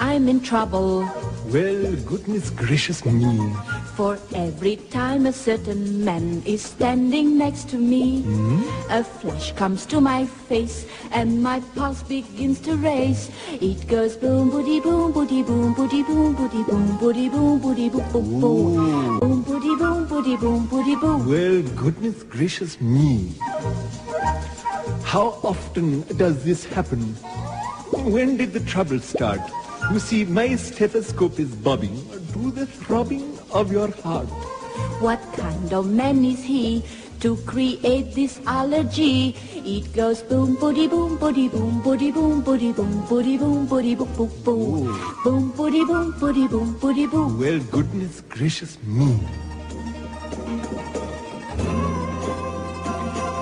I'm in trouble. Well, goodness gracious me. For every time a certain man is standing next to me, hmm? a flash comes to my face and my pulse begins to race. It goes boom, boody, boom, boody, boom, boody, boom, boody, boom, boody, boom, boody, boom, boom, boom, boom, boody, boom, boody, boom, boody, boom. Well, goodness gracious me. How often does this happen? When did the trouble start? You see, my stethoscope is bobbing to the throbbing of your heart. What kind of man is he to create this allergy? It goes boom, boody, boom, boody, boom, boody, boom, boody, boom, boody, boom, boody, boom, boom, oh. boom, boom, boody, boom, boody, boom, boody, boom. Well, goodness gracious me.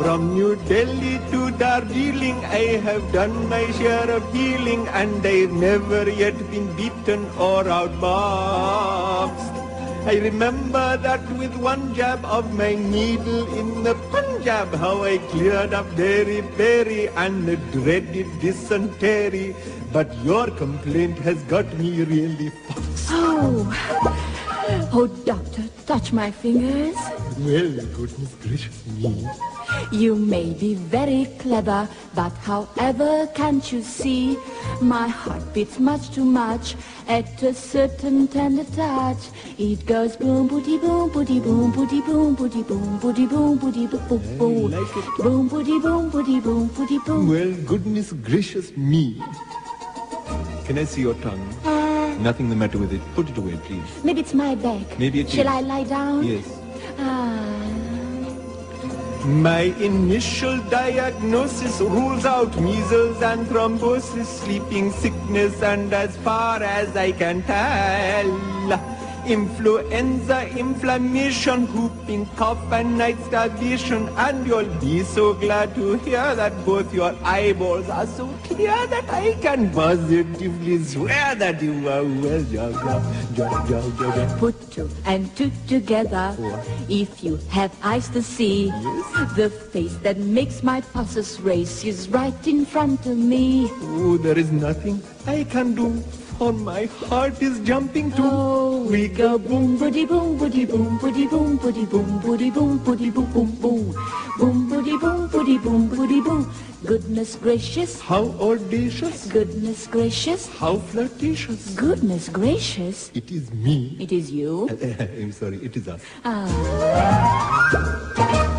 From New Delhi to Darjeeling, I have done my share of healing, and I've never yet been beaten or outboxed. I remember that with one jab of my needle in the Punjab, how I cleared up beriberi and the dreaded dysentery. But your complaint has got me really foxed. Oh, oh, doctor, touch my fingers. Well, goodness gracious me. You may be very clever, but however can't you see? My heart beats much too much at a certain tender touch. It goes boom, booty, boom, booty, boom, booty, boom, booty, boom, booty, boom, booty, boom, boom, boom. Boom, booty, boom, booty, boom, booty, boom. Well, goodness gracious me. Can I see your tongue? Nothing the matter with it. Put it away, please. Maybe it's my back. Maybe it Shall is. I lie down? Yes. Ah. My initial diagnosis rules out measles and thrombosis, sleeping sickness, and as far as I can tell, influenza, inflammation, whooping cough, and night starvation. And you'll be so glad to hear that both your eyeballs are so clear that I can positively swear that you are well. Ja, ja, ja, ja, ja. Put two and two together. If you have eyes to see, the face that makes my pulses race is right in front of me. Oh, there is nothing I can do, for my heart is jumping too. Oh, we go boom, boody, boom, boody, boom, boody, boom, boody, boom, boody, boom, boody, boom, boom, boom, boom, boody, boom, boody, boom, boody, boom. Goodness gracious, How audacious, goodness gracious, how flirtatious. goodness gracious. It is me. It is you. I'm sorry, it is us. Ah.